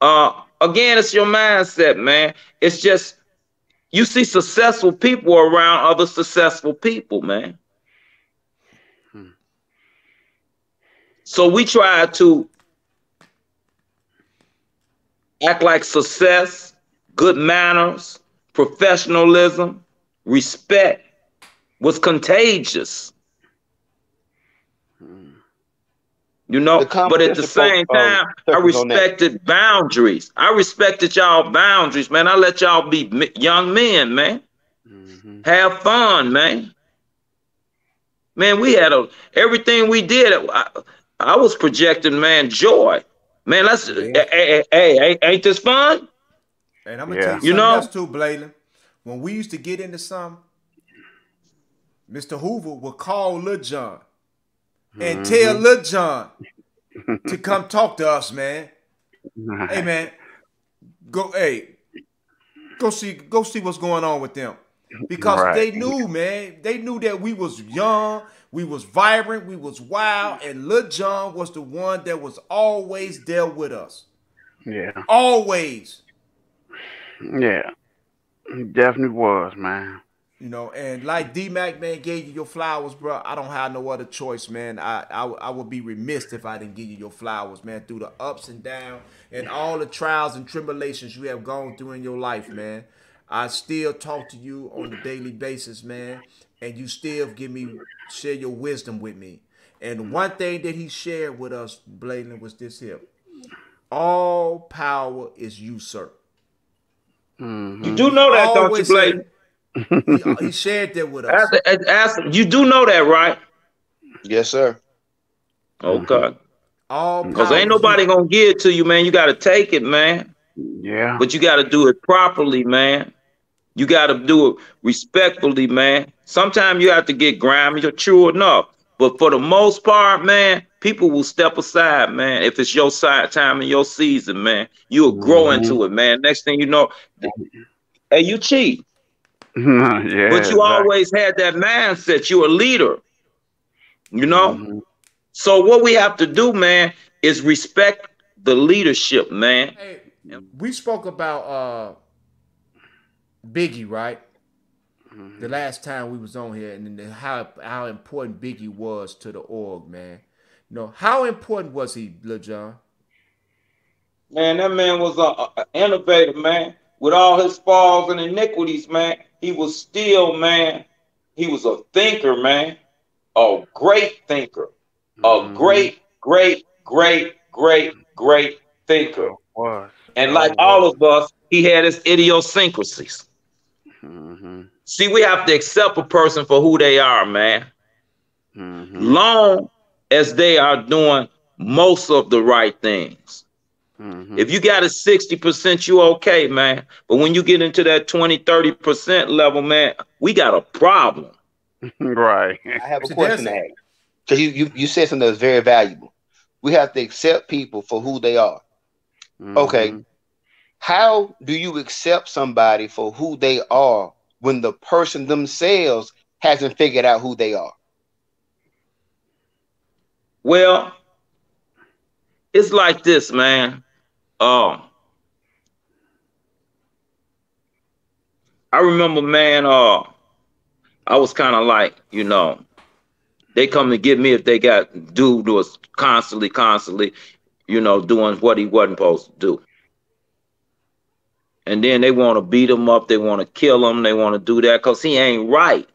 Uh, again, it's your mindset, man. It's just you see successful people around other successful people, man. Hmm. So we try to act like success, good manners, professionalism, respect was contagious. You know, but at the same um, time, I respected boundaries. I respected y'all boundaries, man. I let y'all be young men, man. Mm-hmm. Have fun, man. Man, we had a everything we did. I, I was projecting, man, joy. Man, let's hey, hey, hey, ain't this fun? And I'm gonna yeah. tell you, you know, else too, Blaylin. When we used to get into some, Mr. Hoover would call Lil John and mm-hmm. tell Lil John to come talk to us, man. hey man, go hey, go see go see what's going on with them. Because right. they knew, man, they knew that we was young, we was vibrant, we was wild, and Lil John was the one that was always there with us. Yeah. Always. Yeah. He definitely was, man. You know, and like D Mac man gave you your flowers, bro. I don't have no other choice, man. I, I I would be remiss if I didn't give you your flowers, man. Through the ups and downs and all the trials and tribulations you have gone through in your life, man. I still talk to you on a daily basis, man, and you still give me share your wisdom with me. And one thing that he shared with us, Blaylin, was this here: all power is usurped. Mm-hmm. You do know that, Always don't you, Blaylin? He, he, shared that with us. Ask, ask, you do know that, right? Yes, sir. Okay. All because ain't nobody gonna give it to you, man. You got to take it, man. Yeah. But you got to do it properly, man. You got to do it respectfully, man. Sometimes you have to get grimy. You're true enough. But for the most part, man, people will step aside, man. If it's your side time and your season, man, you'll grow mm-hmm. into it, man. Next thing you know, hey, you cheat. yeah, but you always had that mindset. You're a leader. You know? Mm-hmm. So what we have to do, man, is respect the leadership, man. Hey, we spoke about uh Biggie, right? Mm-hmm. The last time we was on here, and how how important Biggie was to the org, man. You know, how important was he, Lil John? Man, that man was an innovator, man. With all his falls and iniquities, man, he was still, man, he was a thinker, man, a great thinker, a mm-hmm. great, great, great, great, great thinker. Was. And like all of us, he had his idiosyncrasies. Mm-hmm. See, we have to accept a person for who they are, man. Mm-hmm. Long as they are doing most of the right things. Mm-hmm. If you got a 60%, you okay, man. But when you get into that 20, 30% level, man, we got a problem. right. I have a question to ask. Because you, you, you said something that's very valuable. We have to accept people for who they are. Mm-hmm. Okay. How do you accept somebody for who they are when the person themselves hasn't figured out who they are? Well, it's like this, man. Um, I remember, man. Uh, I was kind of like, you know, they come to get me if they got dude was constantly, constantly, you know, doing what he wasn't supposed to do. And then they want to beat him up, they want to kill him, they want to do that because he ain't right.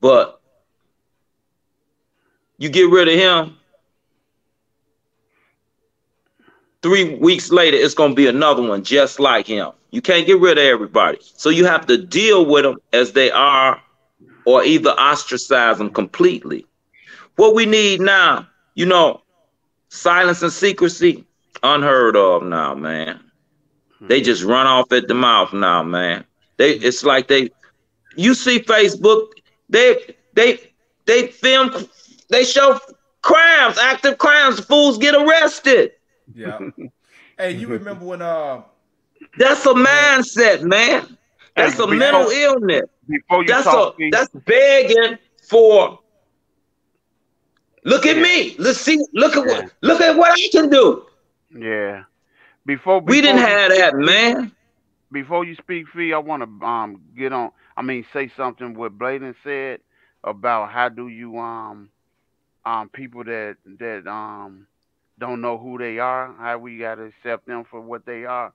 But you get rid of him, Three weeks later, it's going to be another one just like him. You can't get rid of everybody. So you have to deal with them as they are or either ostracize them completely. What we need now, you know, silence and secrecy, unheard of now, man. They hmm. just run off at the mouth now, man. They hmm. it's like they you see Facebook, they they they film they show crimes, active crimes, fools get arrested. Yeah. hey, you remember when uh That's a mindset, man. That's a mental illness. Before you that's talk, a that's begging for Look at me. Let's see. Look at what. Look at what I can do. Yeah. Before, before we didn't have that, man. Before you speak, Fee, I want to um get on. I mean, say something what Bladen said about how do you um um people that that um don't know who they are, how we gotta accept them for what they are.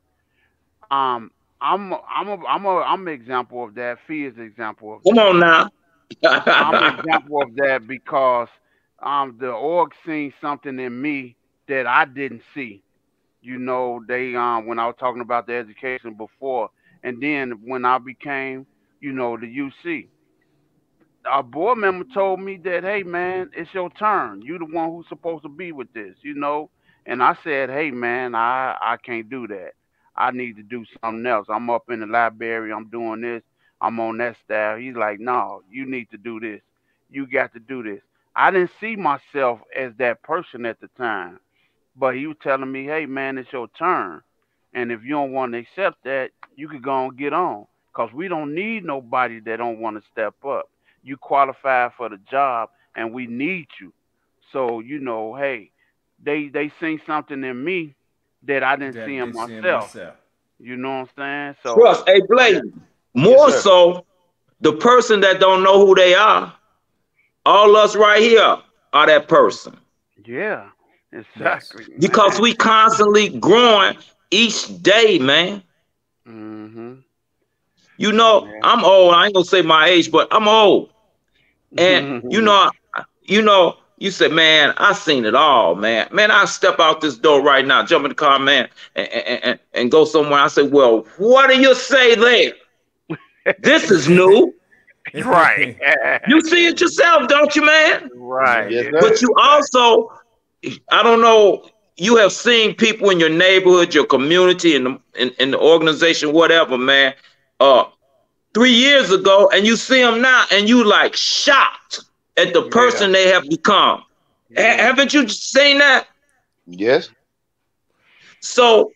Um, I'm I'm a, I'm a I'm an example of that. Fee is an example of. Come that. on now. I'm an example of that because um the org seen something in me that I didn't see. You know, they um when I was talking about the education before, and then when I became, you know, the UC, our board member told me that, hey man, it's your turn. You the one who's supposed to be with this, you know. And I said, hey man, I I can't do that. I need to do something else. I'm up in the library. I'm doing this. I'm on that staff. He's like, no, you need to do this. You got to do this. I didn't see myself as that person at the time, but he was telling me, hey man, it's your turn. And if you don't want to accept that, you could go and get on. Cause we don't need nobody that don't want to step up. You qualify for the job and we need you. So, you know, hey, they they seen something in me that I didn't that see in myself. myself. You know what I'm saying? So trust, hey Blake, more yes, so the person that don't know who they are, all us right here are that person. Yeah, exactly. Because we constantly growing each day, man. Mm-hmm. You know, yeah. I'm old. I ain't gonna say my age, but I'm old. And you know, you know, you said, man, I seen it all, man. Man, I step out this door right now, jump in the car, man, and, and, and go somewhere. I say, well, what do you say there? this is new. right. you see it yourself, don't you, man? Right. Yes, but you also, I don't know, you have seen people in your neighborhood, your community, in in, in the organization, whatever, man, uh, three years ago, and you see them now, and you like shocked at the person yeah. they have become. Yeah. haven't you seen that? Yes. So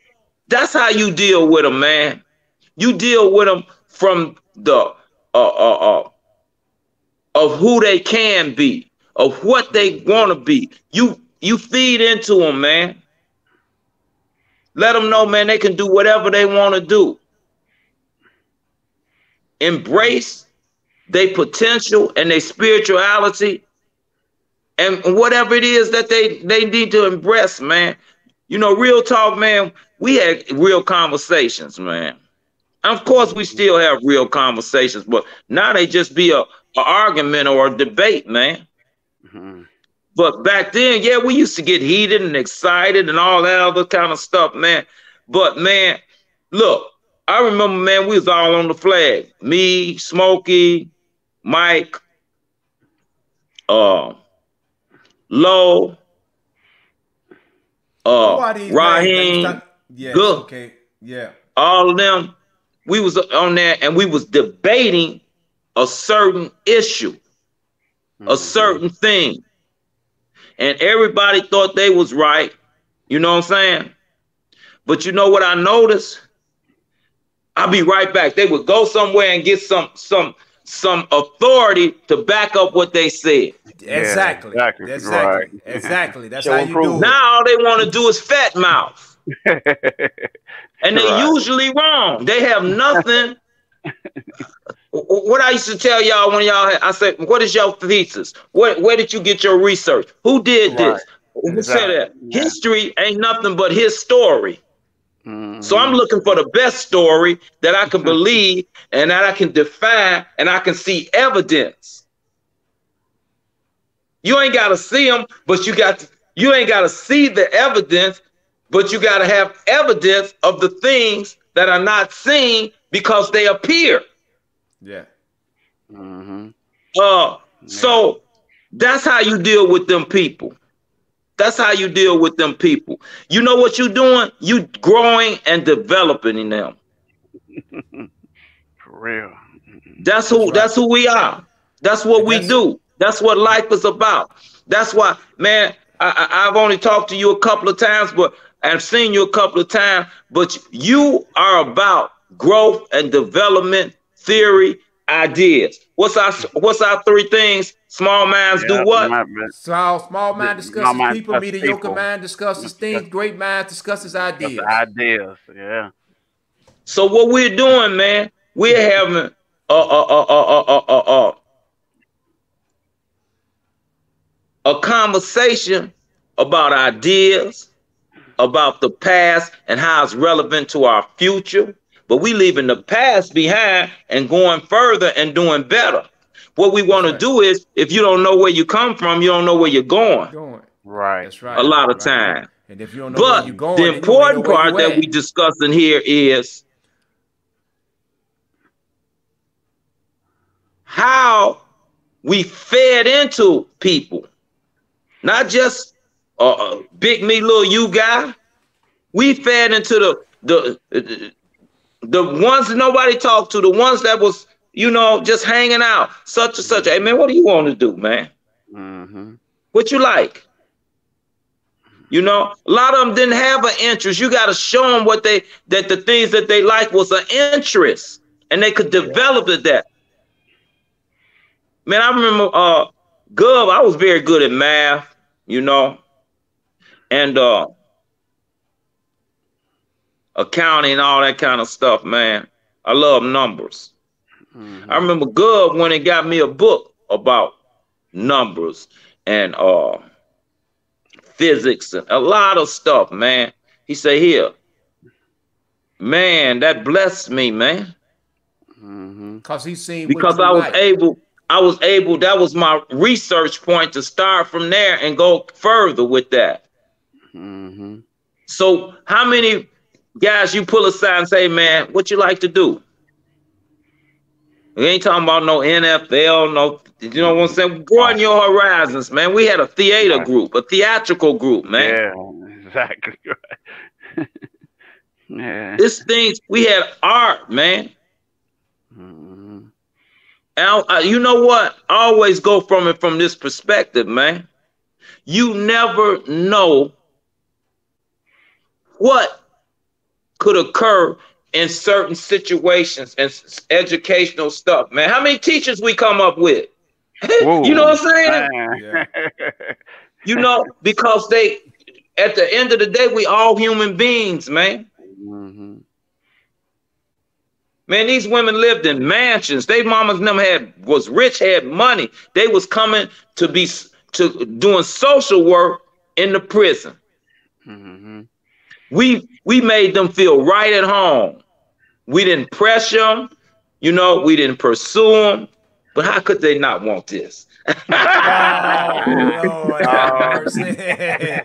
that's how you deal with them, man. You deal with them from the uh, uh, uh, of who they can be, of what they want to be. You you feed into them, man. Let them know, man, they can do whatever they want to do. Embrace their potential and their spirituality and whatever it is that they they need to embrace, man. You know, real talk, man. We had real conversations, man. And of course, we still have real conversations, but now they just be a, a argument or a debate, man. Mm-hmm. But back then, yeah, we used to get heated and excited and all that other kind of stuff, man. But man, look, I remember, man, we was all on the flag. Me, Smokey, Mike, uh, Low, uh, Raheem, yeah, good. okay, yeah, all of them. We was on there and we was debating a certain issue, mm-hmm. a certain thing, and everybody thought they was right. You know what I'm saying? But you know what I noticed? I'll be right back. They would go somewhere and get some some some authority to back up what they said. Exactly. Yeah, exactly. Exactly. Right. exactly. That's how you do it. Now all they want to do is fat mouth. and they're right. usually wrong. They have nothing. what I used to tell y'all when y'all, I said, "What is your thesis? Where, where did you get your research? Who did right. this? Who exactly. said that? Yeah. History ain't nothing but his story." Mm-hmm. So I'm looking for the best story that I can believe and that I can define and I can see evidence. You ain't got to see them, but you got to, you ain't got to see the evidence, but you got to have evidence of the things that are not seen because they appear. Yeah. Mm-hmm. Uh, yeah. so that's how you deal with them people. That's how you deal with them people. You know what you're doing? You growing and developing in them. For real. That's who. That's, right. that's who we are. That's what we do. That's what life is about. That's why, man. I, I've only talked to you a couple of times, but I've seen you a couple of times. But you are about growth and development theory ideas. What's our what's our three things? Small minds yeah, do what? Small small mind discusses small people, mediocre people. mind discusses things, great mind discusses ideas. Ideas, yeah. So what we're doing, man, we're having a a a a a a, a, a conversation about ideas, about the past and how it's relevant to our future. But we leaving the past behind and going further and doing better. What we want right. to do is, if you don't know where you come from, you don't know where you're going. going. Right. That's right. A lot of time. And if you don't know but where you're going, the important part that we're discussing here is how we fed into people, not just a uh, uh, big me, little you guy. We fed into the the the ones that nobody talked to, the ones that was you know just hanging out, such and such. Hey man, what do you want to do, man? Mm-hmm. What you like? You know, a lot of them didn't have an interest. You got to show them what they that the things that they like was an interest, and they could develop it. That man, I remember uh Gov. I was very good at math. You know, and uh accounting, all that kind of stuff, man. I love numbers. Mm-hmm. I remember Gov when he got me a book about numbers and uh physics and a lot of stuff, man. He said, "Here, man, that blessed me, man." Mm-hmm. Cause he seen because I was like. able, I was able. That was my research point to start from there and go further with that. Mm-hmm. So how many guys you pull aside and say, man, what you like to do? We ain't talking about no NFL, no, you know what I'm saying? Broaden your horizons, man. We had a theater group, a theatrical group, man. Yeah, exactly right. yeah. This thing, we had art, man. Mm-hmm. And uh, you know what? I always go from it from this perspective, man. You never know what could occur in certain situations and educational stuff, man. How many teachers we come up with? you know what I'm saying? Yeah. you know, because they, at the end of the day, we all human beings, man. Mm-hmm. Man, these women lived in mansions. They mamas them had was rich, had money. They was coming to be to doing social work in the prison. Mm-hmm. We we made them feel right at home. We didn't pressure them, you know, we didn't pursue them. But how could they not want this? oh, hey,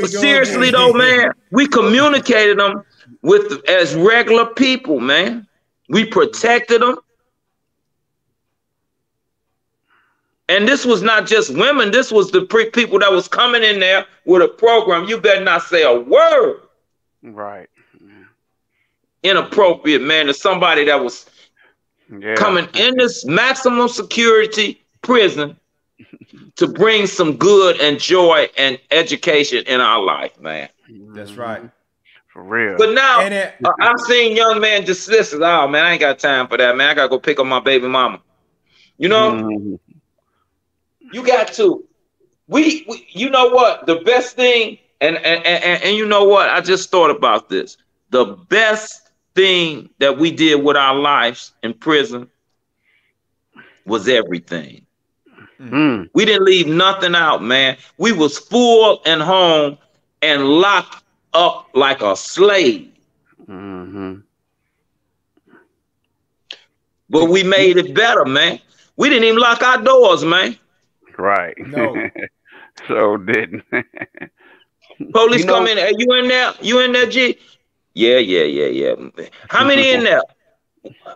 but seriously though, man, we communicated them with as regular people, man. We protected them. And this was not just women. This was the pre- people that was coming in there with a program. You better not say a word. Right. Yeah. Inappropriate, man, to somebody that was yeah. coming in this maximum security prison to bring some good and joy and education in our life, man. That's right. For real. But now it, uh, I'm seeing young man just listen. Oh man, I ain't got time for that, man. I gotta go pick up my baby mama. You know, mm-hmm. you got to. We, we, you know what? The best thing and, and, and, and you know what? I just thought about this. The best thing that we did with our lives in prison was everything. Mm. We didn't leave nothing out, man. We was full and home and locked up like a slave. Mm-hmm. But we made it better, man. We didn't even lock our doors, man. Right. No. so didn't. Police you know, come in. Are you in there? You in there, G? Yeah, yeah, yeah, yeah. How many in there?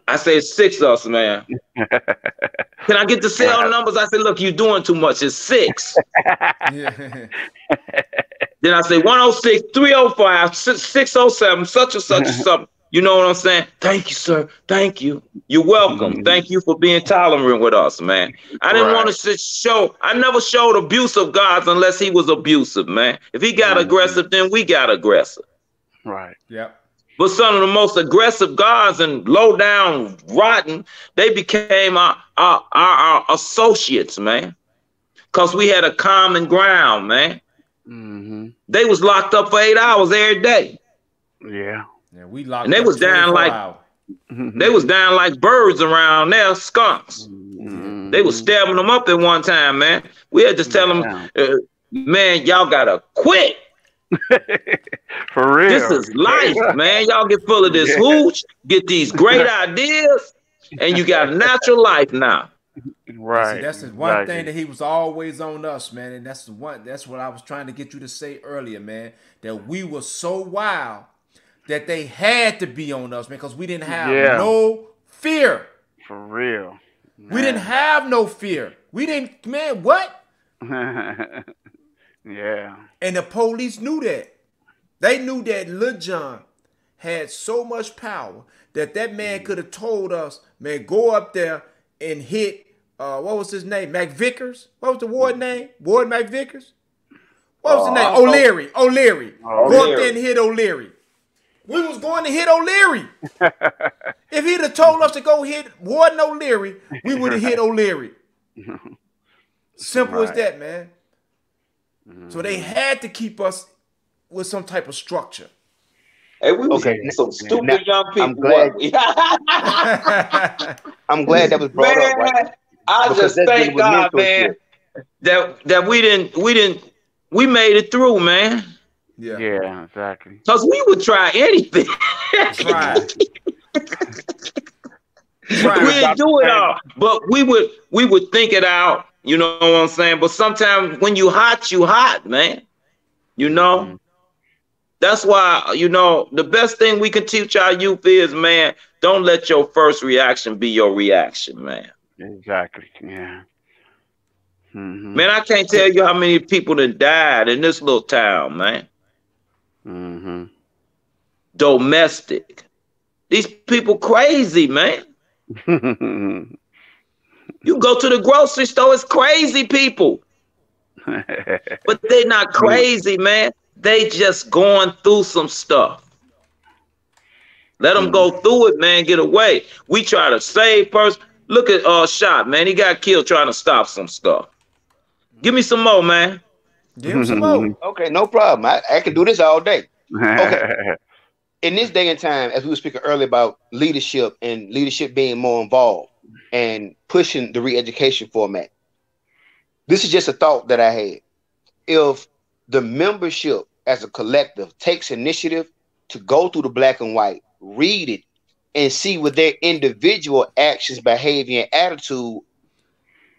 I say six of us, man. Can I get the cell numbers? I said, look, you're doing too much. It's six. then I say 106, 305, 607, such and such and something. You know what I'm saying? Thank you, sir. Thank you. You're welcome. Mm-hmm. Thank you for being tolerant with us, man. I didn't right. want to show. I never showed abuse of God's unless he was abusive, man. If he got mm-hmm. aggressive, then we got aggressive. Right. Yep. But some of the most aggressive guys and low down rotten, they became our, our, our, our associates, man. Cause we had a common ground, man. Mm-hmm. They was locked up for eight hours every day. Yeah. Yeah, we locked. And they was down like they was down like birds around there, skunks. Mm-hmm. They was stabbing them up at one time, man. We had to tell them, uh, man, y'all gotta quit. For real. This is life, man. Y'all get full of this yeah. hooch, get these great ideas, and you got a natural life now. Right. See, that's the one exactly. thing that he was always on us, man. And that's the one that's what I was trying to get you to say earlier, man. That we were so wild that they had to be on us, man, because we didn't have yeah. no fear. For real. Man. We didn't have no fear. We didn't, man, what? yeah. And the police knew that. They knew that Lil John had so much power that that man could have told us, man, go up there and hit, uh, what was his name? McVickers? What was the ward name? Ward McVickers? What was uh, the name? O'Leary. O'Leary. O'Leary. Go up there and hit O'Leary. We was going to hit O'Leary. if he'd have told us to go hit Warden O'Leary, we would have hit O'Leary. Simple right. as that, man. So they had to keep us with some type of structure. Hey, we was okay. some stupid now, young people. I'm glad. I'm glad that was brought man, up. Right? I because just thank God, man, that that we didn't we didn't we made it through, man. Yeah, yeah, exactly. Because we would try anything. try. we didn't do it all, but we would we would think it out. You know what I'm saying? But sometimes when you hot, you hot, man. You know. Mm-hmm. That's why, you know, the best thing we can teach our youth is, man, don't let your first reaction be your reaction, man. Exactly. Yeah. Mm-hmm. Man, I can't tell you how many people that died in this little town, man. Mm-hmm. Domestic. These people crazy, man. you go to the grocery store, it's crazy people. but they're not crazy, man. They just going through some stuff. Let them go through it, man. Get away. We try to save person. Look at uh shot, man. He got killed trying to stop some stuff. Give me some more, man. Give me some more. Okay, no problem. I, I can do this all day. Okay. In this day and time, as we were speaking earlier about leadership and leadership being more involved and pushing the re-education format, this is just a thought that I had. If the membership as a collective takes initiative to go through the black and white, read it, and see what their individual actions, behavior, and attitude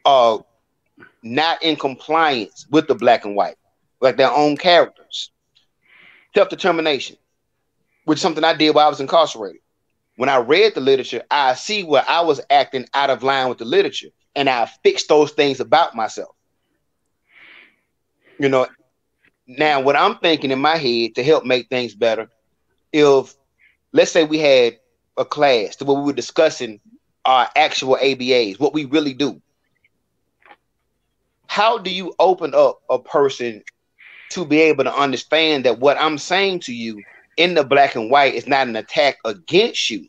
are not in compliance with the black and white, like their own characters. Self determination, which is something I did while I was incarcerated. When I read the literature, I see where I was acting out of line with the literature, and I fixed those things about myself. You know, now what I'm thinking in my head to help make things better, if let's say we had a class to where we were discussing our actual ABAs, what we really do how do you open up a person to be able to understand that what I'm saying to you in the black and white is not an attack against you?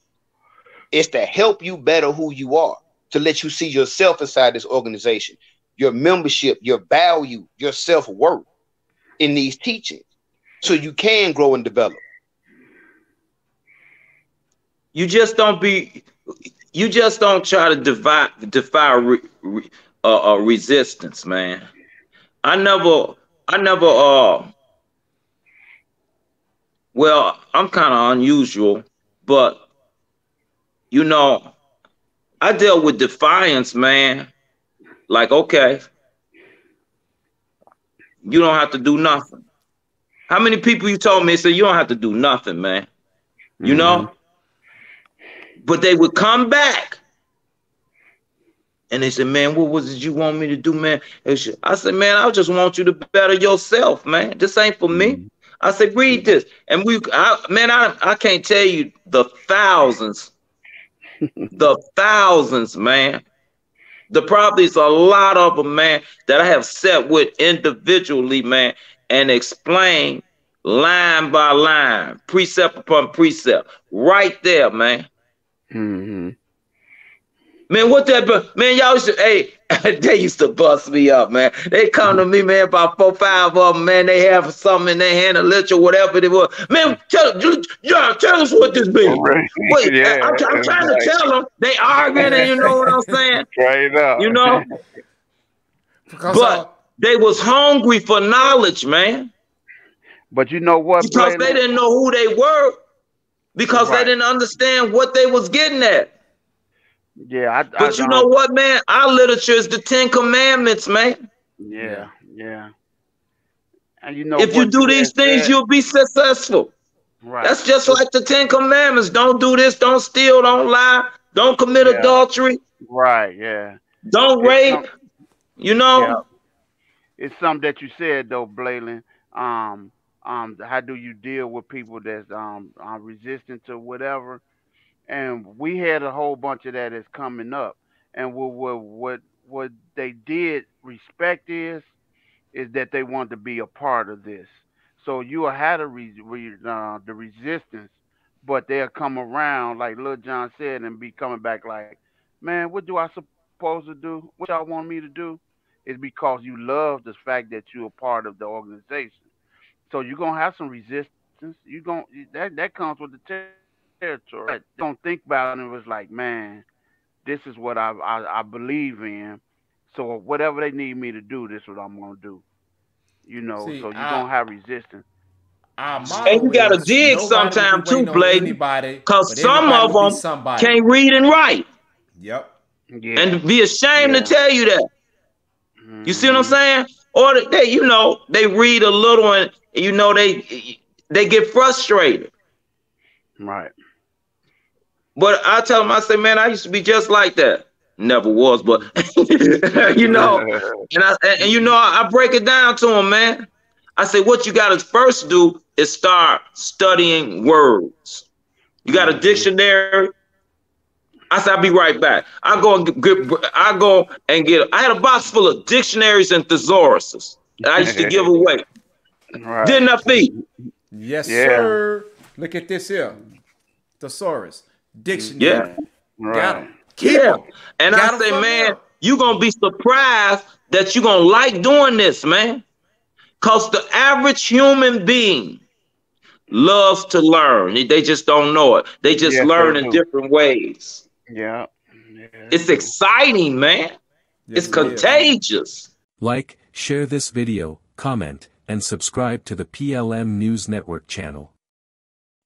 It's to help you better who you are, to let you see yourself inside this organization, your membership, your value, your self worth in these teachings, so you can grow and develop. You just don't be, you just don't try to defy, defy re, re, uh, uh, resistance, man. I never, I never, uh, well, I'm kind of unusual, but you know, I dealt with defiance, man. Like, okay, you don't have to do nothing. How many people you told me said you don't have to do nothing, man? You mm-hmm. know? But they would come back and they said, man, what was it you want me to do, man? I said, man, I just want you to better yourself, man. This ain't for me. Mm-hmm. I said, read this. And we, I, man, I, I can't tell you the thousands, the thousands, man. The probably is a lot of them, man, that I have sat with individually, man, and explain line by line, precept upon precept, right there, man. Mm-hmm. Man, what that man? Y'all to hey, they used to bust me up, man. They come to me, man, about four, five of them, man. They have something in their hand, a little whatever it was. Man, tell, yeah, tell us what this means. Right. Wait, yeah, I, am trying right. to tell them. They arguing, and you know what I'm saying? Right up. You know. Because but uh, they was hungry for knowledge, man. But you know what? Because they didn't know who they were. Because right. they didn't understand what they was getting at. Yeah, I, but I, you know what, man? Our literature is the Ten Commandments, man. Yeah, yeah. And you know, if you do these things, you'll be successful. Right. That's just like the Ten Commandments. Don't do this. Don't steal. Don't lie. Don't commit yeah. adultery. Right. Yeah. Don't it's rape. Some, you know. Yeah. It's something that you said though, Blaylin. Um, um, how do you deal with people that's um, uh, resistant to whatever? And we had a whole bunch of that's coming up. And what what what what they did respect is is that they want to be a part of this. So you had a re, re, uh, the resistance, but they'll come around like Lil John said and be coming back like, man, what do I supposed to do? What y'all want me to do? Is because you love the fact that you're a part of the organization. So you're gonna have some resistance. You're gonna that that comes with the territory. Don't think about it. It was like, man, this is what I, I, I believe in. So whatever they need me to do, this is what I'm gonna do. You know, See, so you're gonna have resistance. And you gotta dig sometime too, Blake, because some of them can't read and write. Yep. Yeah. And be ashamed yeah. to tell you that. Mm-hmm. You see what I'm mm-hmm. saying? Or they, you know, they read a little and you know they they get frustrated. Right. But I tell them, I say, man, I used to be just like that. Never was, but you know, and I and, and you know, I, I break it down to him, man. I say, what you got to first do is start studying words. You got a mm-hmm. dictionary. I said, I'll be right back. I go and get, I go and get. I had a box full of dictionaries and thesauruses I used to give away. Right. Didn't I feed? Yes, yeah. sir. Look at this here, thesaurus dictionary. Yeah. Right. Got him. Keep yeah. Them. And Got I say, man, you're going to be surprised that you're going to like doing this, man. Because the average human being loves to learn. They just don't know it. They just yeah, learn in different ways. Yeah. yeah. It's exciting, man. Yes, it's contagious. Like, share this video, comment, and subscribe to the PLM News Network channel.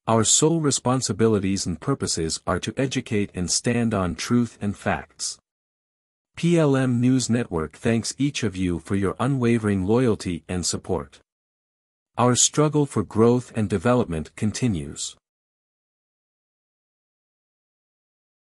Our sole responsibilities and purposes are to educate and stand on truth and facts. PLM News Network thanks each of you for your unwavering loyalty and support. Our struggle for growth and development continues.